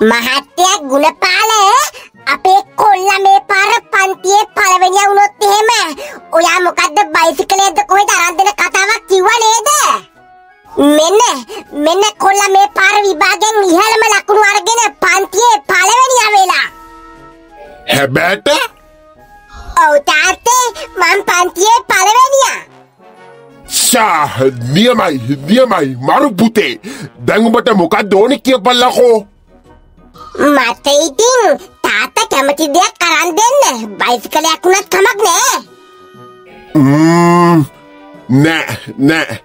මහත්තයා ගුණපාල අපේ කොල්ල මේ පාර පන්තියේ පළවෙනිය වුණොත් එහෙම ඔයා මොකද්ද බයිසිකලයේද කොහෙද අරන් දෙන කතාවක් කිව්වා නේද? මෙන්න මෙන්න කොල්ල මේ පාර විභාගයෙන් ඉහළම ලකුණු අරගෙන පන්තියේ පළවෙනියා වෙලා. හැබැට ඔව් තාත්තේ මං පන්තියේ පළවෙනියා. ශා නියමයි නියමයි මරු පුතේ දැන් උඹට මොකක්ද ඕනේ කියපල්ලකෝ මට ඉතින් තාත්තා කැමති දෙයක් අරන් දෙන්න. බයිසිකලයක් වුණත් කමක් නෑ. ම්ම්, නෑ නෑ.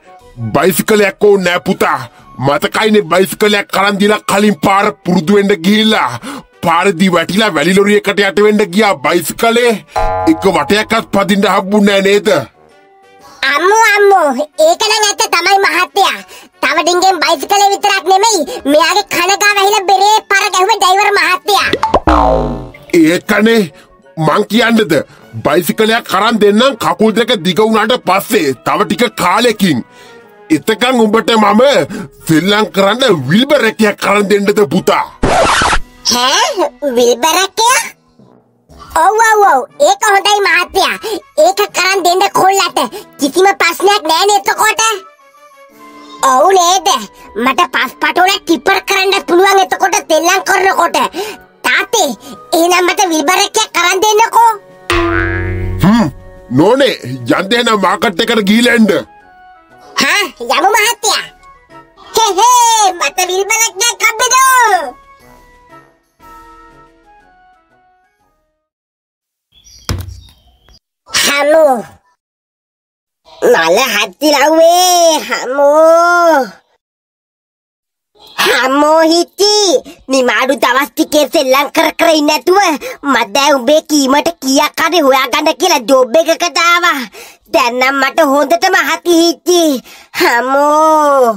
බයිසිකලයක් ඕ නෑ පුතා. මතකයිනේ බයිසිකලයක් කරන් දීලා කලින් පාර පුරුදු වෙන්න ගිහිල්ලා. පාරදී වැටිලා වැලි ලොරියකට යට වෙන්න ගියා බයිසිකලේ. එක වටයක්වත් පදින්න හම්බුන්නේ නෑ නේද? අම්මෝ අම්මෝ ඒක නම් ඇත්ත තමයි මහත්තයා. තව ඩිංගෙන් බයිසිකලේ විතරක් නෙමෙයි මෙයාගේ කන ගාව ඇහිලා බෙරේ පර ගැහුවේ ඩ්‍රයිවර් මහත්තයා. ඒකනේ මං කියන්නද බයිසිකලයක් කරන් දෙන්නම් කකුල් දෙක දිග වුණාට පස්සේ තව ටික කාලෙකින් එතකං උඹට මම සෙල්ලම් කරන්න විල්බර එකයක් කරන් දෙන්නද පුතා ඈ විල්බරකයා? ඔව් ඔව් ඔව් ඒක හොඳයි මහත්තයා. ඒක කරන් දෙන්න කොල්ලට කිසිම ප්‍රශ්නයක් නෑ නේද එතකොට? ඔව් නේද? මට පස් පටෝල ටිපර් කරන්න පුළුවන් එතකොට තෙල්ලම් කරනකොට. තාත්තේ එහෙනම් මට විල්බරකයක් කරන් දෙන්නකෝ. නෝනේ යන්දේන මාකට් එකට ගිහිල්ලා එන්න හා යමු මහත්තයා. හේ හේ මට විල්බරකයක් කම්බිදෝ. හමු මල හත්තිලව්වේ හමෝ හමෝ හිටි නිමාඩු දවස් ටිකේ සෙල්ලම් කර කර ඉන්නේ නැතුව මට දැන් උඹේ කීමට කීයක් හරි හොයාගන්න කියලා ජොබ් එකකට ආවා දැන් නම් මට හොඳටම හති හිටි හමෝ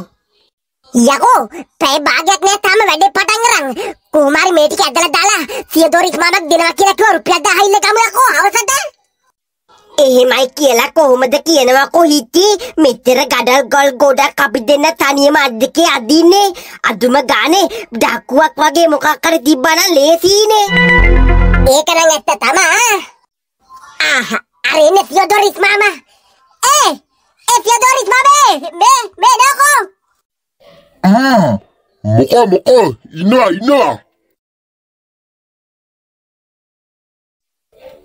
යකෝ පැය භාගයක් නෑ තාම වැඩේ පටන් අරන් කොහොම හරි මේ ටික ඇදලා දාලා සියදෝරිස් මාමක් දෙනවා කියලා කිව්වා රුපියල් 1000 ඉල්ල ගමු යකෝ අවසද එහෙමයි කියලා කොහොමද කියනවා කොහිටි? මෙච්චර ගඩල් ගොල් ගොඩක් අපි දෙන්න තනියම අද්දකේ අදින්නේ. අදුම ගානේ ඩක්කුවක් වගේ මොකක් හරි තිබ්බනම් ලේසීනේ ඒක නම් ඇත්ත තමා. ආහ අර එන්නේ සියදෝරිස් මාමා. ඒ ඒ සියදෝරිස් මාමේ මේ මේ නෝකෝ. මොකෝ මොකෝ? ඉන්නවා ඉන්නවා.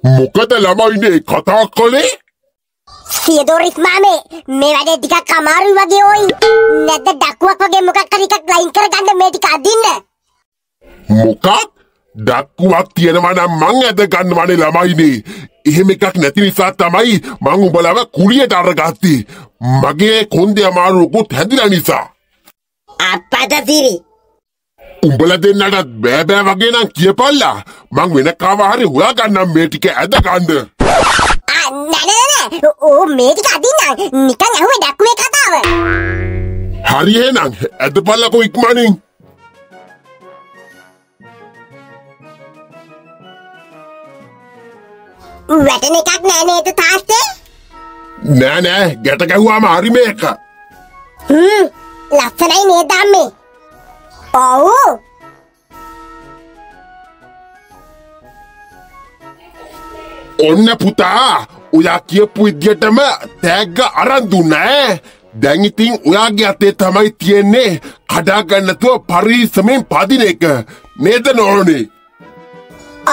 මොකද ළමයිනේ කතා කළේ? සියදෝරිස් මාමේ මේ වැඩේ ටිකක් අමාරුයි වගේ ඕයි. නැද්ද ඩක්කුවක් වගේ මොකක් හරි එකක් ලයින් කරගන්න මේ ටික අදින්න? මොකක්? ඩක්කුවක් තියෙනවා නම් මං ඇද ගන්නවනේ ළමයිනේ. එහෙම එකක් නැති නිසා තමයි මං උඹලව කුලියට අරගත්තේ. මගේ කොන්දේ අමාරුකුත් හැදිලා නිසා. අප්පට සිරි උඹල දෙන්නටත් බෑ බෑ වගේ නම් කියපල්ලා. මං වෙන කාව හරි හොයාගන්නම් මේ ටික ඇද ගන්න. ඕ මේ ටික අදින්න නිකන් ඇහුවේ ඩක්කුවේ කතාව. හරි එහෙනම් ඇදපල්ලකෝ ඉක්මනින්. වැටෙන එකක් නෑ නේද තාත්තේ? නෑ නෑ. ගැට ගැහුවාම හරි මේක. හ්ම් ලස්සනයි නේද අම්මේ ඔව් ඔන්න පුතා ඔයා කියපු විදියටම තෑග්ග අරන් දුන්නෑ දැන් ඉතින් ඔයාගේ අතේ තමයි තියෙන්නේ කඩාගන්නතුව පරිස්සමෙන් පදින එක නේද නෝනේ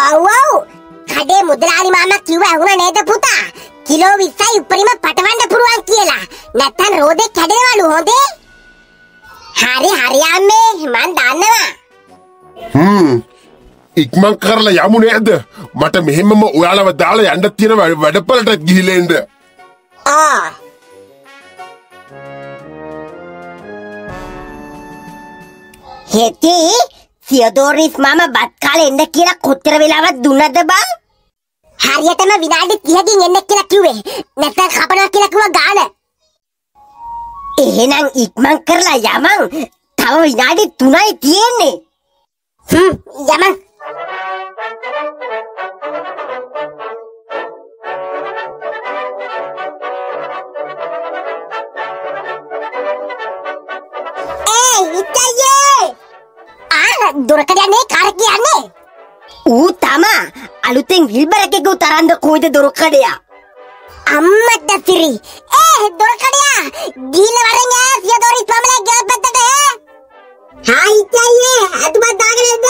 ඔව් ඔව් කඩේ මුදලාලි මාමා කිව්ව ඇහුණ නේද පුතා කිලෝ 20යි උඩරිම පටවන්න පුළුවන් කියලා නැත්තම් රෝදේ කැඩෙනවලු හොඳේ අම්මේ මන් දන්නවා හ්ම් ඉක්මන් කරලා යමු නේද මට මෙහෙමම ඔයාලව දාලා යන්න තියෙන වැඩ- වැඩපළට ගිහිල්ලා එන්න ආ හෙටි සියදෝරිස් මාම බත් කාලේ එන්න කියලා කොච්චර වෙලාවක් දුන්නද බං? හරියටම විනාඩි 30කින් එන්න කියලා කිව්වේ. නැත්නම් කපනවා කියලා කිව්වා ගාන. එහෙනම් ඉක්මන් කරලා යමන්. තව විනාඩි 3යි තියෙන්නේ. යමන්. දොරකට යන්නේ කාර කියන්නේ ඌ තමා අලුතෙන් විල්බරකෙකු තරන්ද කොයිද දොරකඩයා අම්මට සිරි ඒ දොරකඩයා ගීල වරෙන් ඈ සිය දොරි පමල ගෙල් පැත්තට හා හිතන්නේ අතුමත් දාගෙන එන්න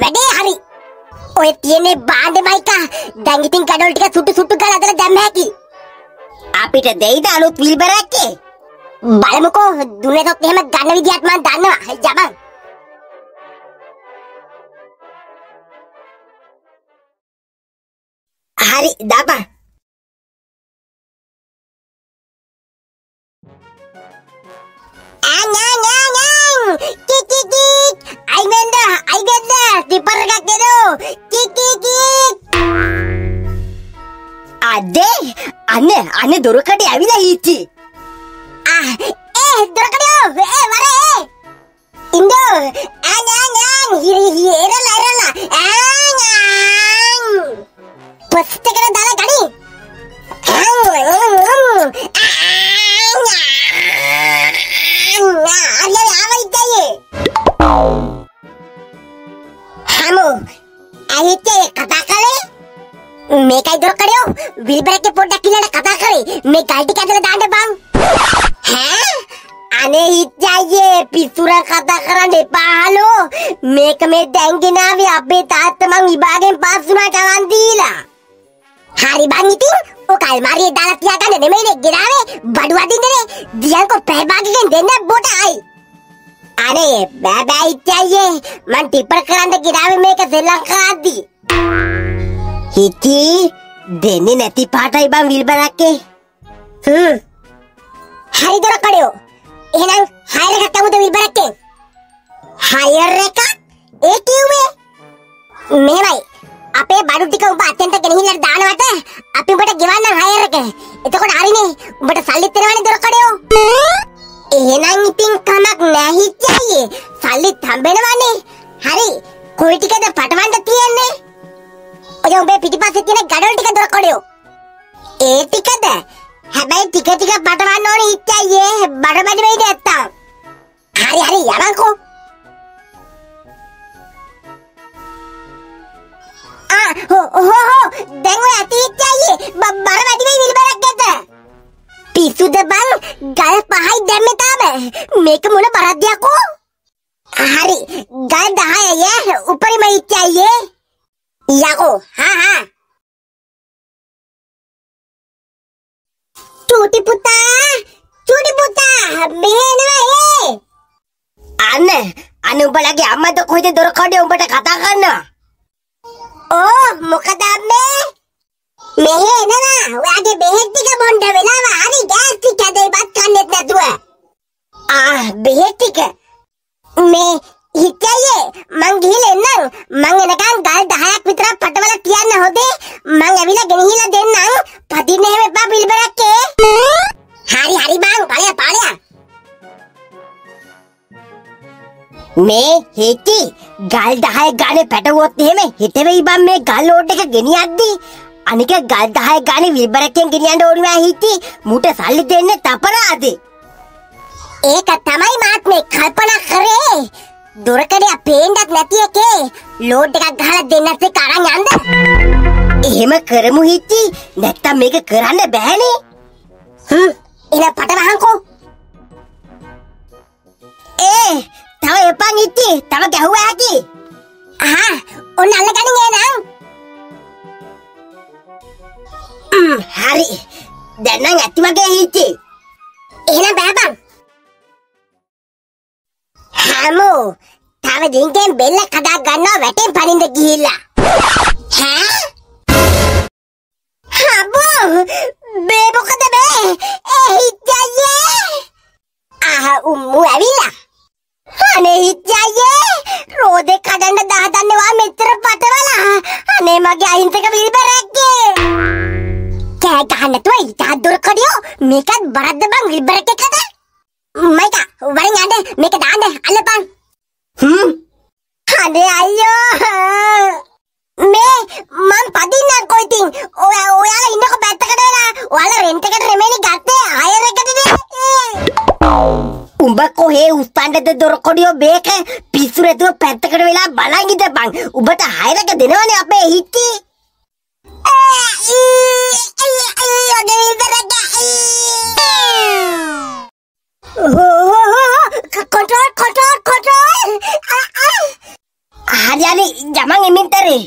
වැඩේ හරි. ඔය තියෙන්නේ බාණ්ඩ මයිකා. දැන් ඉතින් කඩොල් ටික සුටු සුටු ගාලා අදලා දැම්ම හැකි. අපිට දෙයිද අලුත් විල්බරක්කේ බලමුකෝ දුන්නේතොත් එහෙම ගන්න විදිහත් මම දන්නවා. යබන් හරි දාපන් ආඥා කික් කික් කික් අයිවෙන්ද අයිවෙන්ද ටිපර් එකක් දෙනෝ කික් කික් කික් අදේ අන්න අන්න දොරකඩ ඇවිලා හිටි ආ ඒ දොරකඩයෝ ඒ වරේ ඉන්දෝ ආඥා හිරි හිරලා ඉරලා ආඥා පොස්ට් එකට දාලා ගනි. හමු. ඇහිතේ කතා කළේ මේකයි දොරකඩයෝ විල්බරක්ගේ පොඩ්ඩක් කියලා කතා කරේ. මේ ගල් ටික ඇදලා දාන්න බං. ඈ? අනේ හිච්චයියේ පිස්සුර කතා කරන්න එපාලෝ මේක මේ දැන් ගෙනාවේ අපේ තාත්තා මං විභාගෙන් පාස් වුණාට අවන් දීලා. හරි බං ඉතින් ඔක අල්මාරියේ දාලා තියාගන්න නෙමෙයිනේ ගෙනාවේ බඩු අදින්නනේ දියන්කෝ පැය භාගයෙන් දෙන්න බොටයි අනේ බෑ බෑ ඉච්චයියේ මං ටිපර් කරන්න ගෙනාවේ මේක ශ්‍රී ලංකාද්දී හිටි දෙන්නේ නැති පාටයි බං විල්බරක්කේ. හ්ම්. හරි දොර කඩයෝ. එහෙනම් හයර් එකක් අමුද විල්බරක්කේ? හයර් එකක්? ඒ කිව්වේ? මෙහෙමයි. අපේ බඩු ටික උඹ අතෙන්ට ගෙනහිල්ලා දානවට අපි උඹට ගෙවන්න හයර් එක එතකොට හරිනේ උඹට සල්ලිත් දෙනවනේ දොර කඩයෝ එහෙනම් ඉතින් කමක් නැහැ හිච්චයි සල්ලිත් හම්බෙනවනේ හරි කොයි ටිකද පටවන්න තියෙන්නේ? ඔය උඹේ පිටිපස්සේ තියෙන ගඩොල් ටික දොර කඩයෝ ඒ ටිකද? හැබැයි ටික ටික පටවන්න ඕනේ හිච්චයියේ බඩ බඩ වෙයි නැත්තම්? හරි හරි යනකෝ හෝ හෝ හෝ. දැන් ඔය ඇති හිච්චයියේ බඩ වැඩි වෙයි විලබරක් ගැත පිස්සුද බං ගල් පහයි දැම්මේ තාම. මේක මොන බරද්දයක්කෝ හරි. ගල් 10 ය උපරිම හිච්චයියේ යකෝ. හා හා. චූටි පුතා! චූටි පුතා! මෙහෙනවා ඒ අන්න අන්න උඹලගේ අම්මද කොහෙද දොර කඩේ උඹට කතා කරන්න ඕ මොකද අම්මේ මෙහෙ එනවා. ඔයාගේ බෙහෙත් ටික බොන්න වෙලාව හරි ගෑස් ටික දෙයිපත් කන්නෙත් නැතුව. ආ බෙහෙත් ටික. මේ හිතයේ මං ගිහලා එන්නම්. මං එනකන් ගල් 10ක් විතර පටවල තියන්න හොදේ. මං ඇවිල්ලා ගෙනහිලා දෙන්නම්. පදින්න එහෙම එපා පිළිබරක්කේ හරි හරි බං. ඵලය ඵලය මේ හිටි ගල් 10 ගානේ පැටවුවොත් එහෙම හිට වෙයි බං මේ ගල් ලෝඩ් එක ගෙනියද්දි අනික ගල් 10 ගානේ විල්බරක්කෙන් ගෙනියන්න ඕනි නෑ හිටි මුට සල්ලි දෙන්නේ තපරාදේ. ඒක තමයි මාත් මේ කල්පනා කරේ. දොරකඩේ පේන්නත් නැති එකේ ලෝඩ් එකක් ගහලා දෙන්නත් එක්ක අරන් යන්න. එහෙම කරමු හිටි නැත්තම් මේක කරන්න බෑනේ. හ්ම් එන පටවහන්කෝ ඒ තව එපන් හිටි තව ගැහුවා හැකි ආ ඔන්න අල්ලගන්න ම්ම් හරි. දැන් නම් ඇති වගේ හිටි. එහෙනම් බෑපන් හැමෝ තව දින්කෙන් බෙල්ල කඩා ගන්නවා වැටෙන් පනින්න ගිහිල්ලා. ඈ? හබෝ මේ මොකද මේ? ඒ හිට්ජයේ ආහ උම්මු ඇවිල්ලා මේකත් බරද්ද බං? විල්බරක් එකද? මයික වරින් යන්න මේක දාන්න අල්ලපන්. හ්ම්? අනේ අයියෝ! මේ මං පදින්නම් කොයිතින් ඔය ඔයාලා ඉන්නකො පැත්තකට වෙලා. ඔයාලා රෙන්ට් එකට නෙමෙයි ගත්තේ අයර් එකටනේ උඹ කොහේ උස්සන්නද දොරකොඩියෝ බේක පිස්සු නැතුව පැත්තකට වෙලා බලන් ඉඳපන් උඹට හයරක දෙනවනේ අපේ හිටි කොටෝල් කොටෝල් කොටෝල් හරි හරි යමන් එමින්තරේ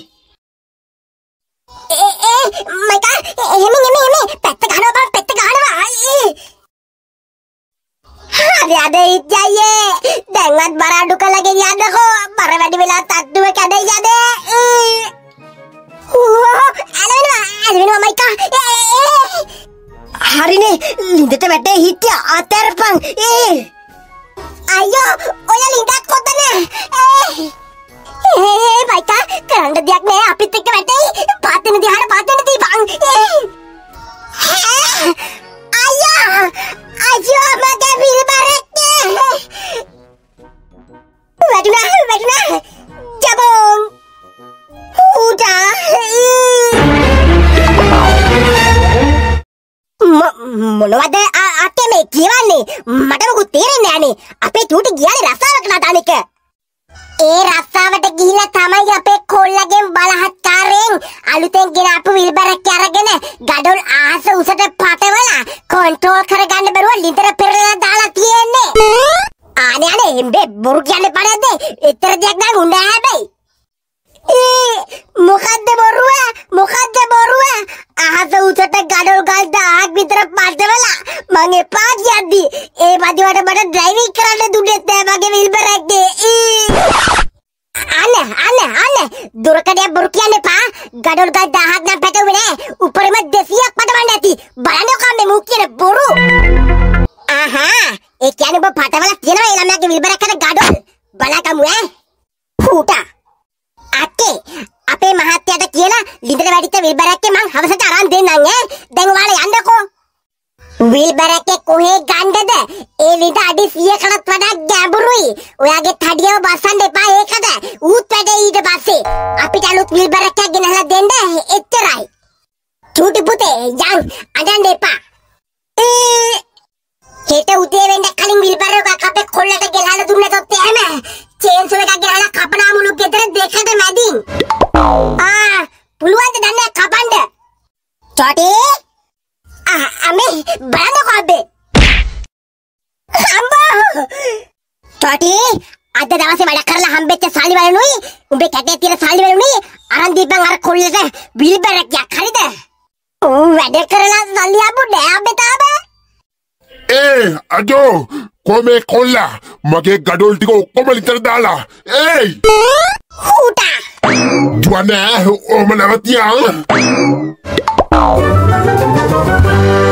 ඒ ඒ මයිකා එහෙම එහෙම එහෙම පැත්ත ගහනවා බං පැත්ත ගහනවා හරි අද ඉච්චයියේ දැන්වත් බර අඩු කරලා ගෙනියන්නකෝ බර වැඩි වෙලා තට්ටුව කැඩෙයි යද ඇලවෙනවා ඇලවෙනවා මයිකා හරිනේ ලිඳට වැටේ හිටිය අතරපන්. ඒ. අයියෝ ඔය ලිඳක් හොද නෑ ඒ. ඒ මයිකා කරන්න දෙයක් නෑ. අපිත් එක්ක වැටෙයි. පාත් වෙන දිහාට පාත් වෙන දීපන්. අයියා අයියෝ මගේ පිළිබරක් වැටුණා වැටුණා ජබෝන්. උඩා මොනවද? අතේ මේ කියවන්නේ? මට මොකුත් තේරෙන්නේ නෑනේ අපේ චූටි ගියානේ රස්සාවකට නටන එක. ඒ රස්සාවට ගිහිල්ලා තමයි අපේ කොල්ලගෙන් බලහත්කාරයෙන් අලුතෙන් ගෙන අපු විල්බරක් අරගෙන ගඩොල් ආස උසට පටවලා කොන්ට්‍රෝල් කරගන්න බැරුව ලින්තර පෙරලා දාලා තියෙන්නේ. ආනේ අනේ එම්බේ බොරු කියන්නේ පණද්ද එතර දෙයක් නම් උන්නේ හැබැයි ඒ මොකද්ද බොරුව මොකද්ද බොරුව අහස උසට ගඩොල් ගල් දහක් විතර පටවලා මං එපා කියද්දි ඒ පදිවට මට ඩ්‍රයිවිං කරන්න දුන්නෙත් නෑ මගේ විල්බරක්ගේ අන්න අන්න අන්න දුරකඩයක් බොරු කියන්න එපා. ගඩොල් ගල් දහක් නම් පැටවුවේ නෑ. උපරිම 200ක් පටවන්න ඇති. බලන්නකෝ මේ මූ කියන බොරු. ආහා ඒ කියන්නේ ඔබ පටවලා තියෙනවා ඒ ළමයාගේ විල්බරකට ගඩොල්. බලකමු ඈ! හූටා! අක්කේ අපේ මහත්තයාට කියලා ලිඳට වැඩිච්ච විල්බරක්කේ මං හවසට අරන් දෙන්නම් ඈ! දැන් ඔයාලා යන්නකෝ විල්බරක්කේ කොහේ ගන්නද? ඒ ලිඳ අඩි 100කටත් වඩා ගැඹුරුයි. ඔයාගේ තඩියව බස්සන්න එපා ඒකට ඌත් වැඩේ ඊට පස්සේ. අපිට අලුත් විල්බරක්කයක් ගෙනහලා දෙන්න එච්චරයි. චූටි පුතේ යන් අඬන්න එපා. හෙට උදේ වෙන්න කලින් විල්බරකක් අපේ කොල්ලට ගෙනහලා දුන්නොත් එහෙම චේන්සෝ එකක් ගෙනහලා කපනා මුළු ගෙදර දෙකට මැදින්. ආ පුළුවන්ද දන්නේ කපන්න? චොටි! ආ අමේ බලන්නකෝ අබ්බේ අම්බෝ චොටි අද දවසේ වැඩ කරලා හම්බෙච්ච සල්ලි වලනුයි උඹේ කැටේ තියෙන සල්ලි වලනුයි අරන් දීපන් අර කොල්ලට විල්බරක්යක් හරිද ඌ වැඩ කරලා සල්ලි ආපු නෑ අබ්බේ තාම ඒ අජෝ කොමේ කොල්ලා මගේ ගඩොල් ටික ඔක්කොම ලිතර දාලා ඒයි හූටා දුවනෑ ඕම නැවතියන් Oh.